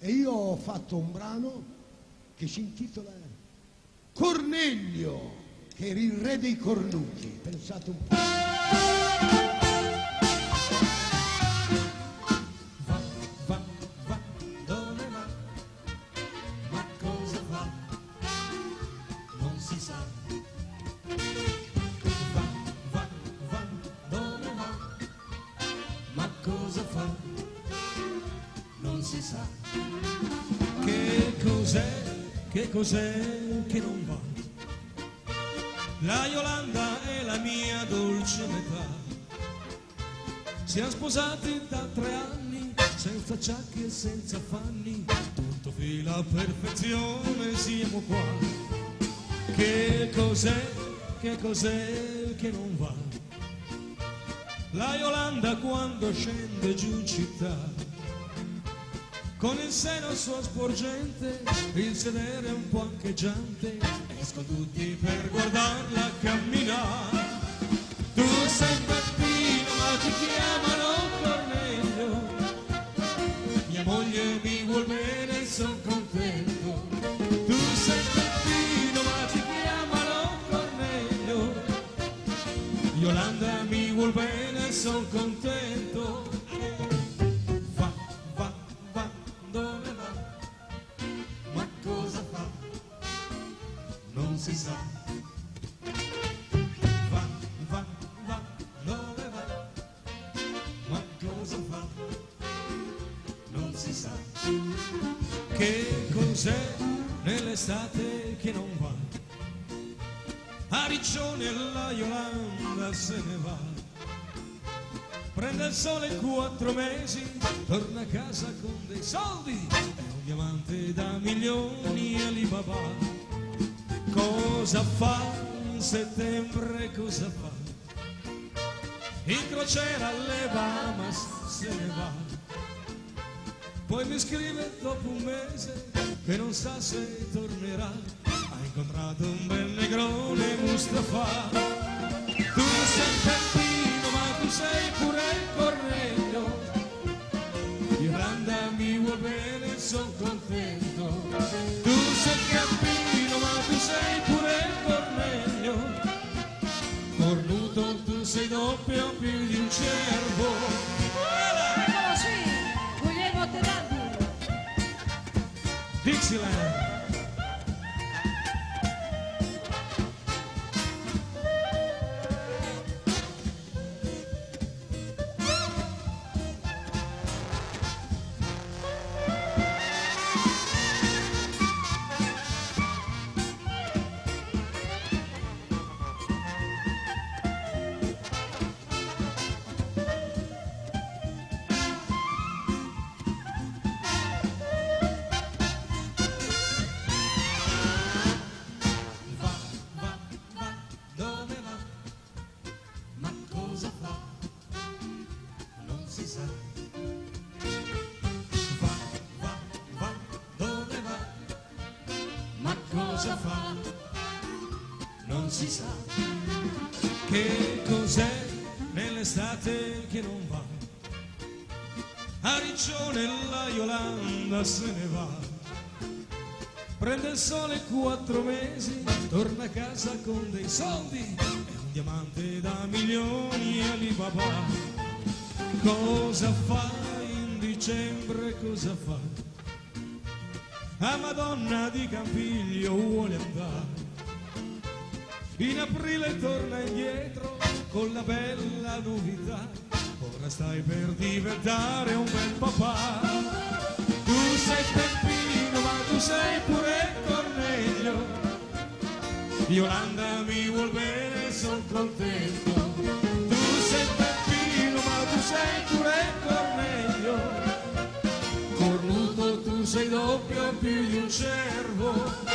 E io ho fatto un brano che si intitola Cornelio, che era il re dei cornuti. Pensate un po'. Va, va, va, dove va? Ma cosa fa? Non si sa. Va, va, va, dove va? Ma cosa fa? Non si sa. Che cos'è? Che cos'è che non va? La Yolanda è la mia dolce metà. Siamo sposati da tre anni, senza acciacchi e senza affanni, tutto fila a perfezione, siamo qua. Che cos'è, che cos'è che non va? La Yolanda quando scende giù in città, con il seno suo sporgente, il sedere un po' ancheggiante, escono tutti per guardarla camminare. Tu sei Si sa Va, va, va, dove va? Ma cosa fa? Non si sa. Che cos'è nell'estate che non va? A Riccione la Yolanda se ne va. Prende il sole quattro mesi, torna a casa con dei soldi, è un diamante da milioni Alibaba. Cosa fa settembre, cosa fa? In crociera alle Bahamas se ne va. Poi mi scrive dopo un mese che non sa se tornerà. Ha incontrato un bel negrone Mustafa. Tu sei Peppino ma tu sei pure Cornelio. Yolanda mi vuol bene, son contento. Cornuto tu sei doppio più di un cervo. Eccolo sì, Guglielmo Tenardi. Dixieland. Cosa fa? Non si sa. Che cos'è nell'estate che non va? A Riccione la Yolanda se ne va. Prende il sole quattro mesi, torna a casa con dei soldi, è un diamante da milioni Alibaba. Cosa fa in dicembre, cosa fa? A Madonna di Campiglio vuole andare. In aprile torna indietro con la bella novità, ora stai per diventare un bel papà. Tu sei Peppino, ma tu sei pure Cornelio. Yolanda mi vuol bene, son contento. Tu sei Peppino, ma tu sei pure sei doppio più di un cervo.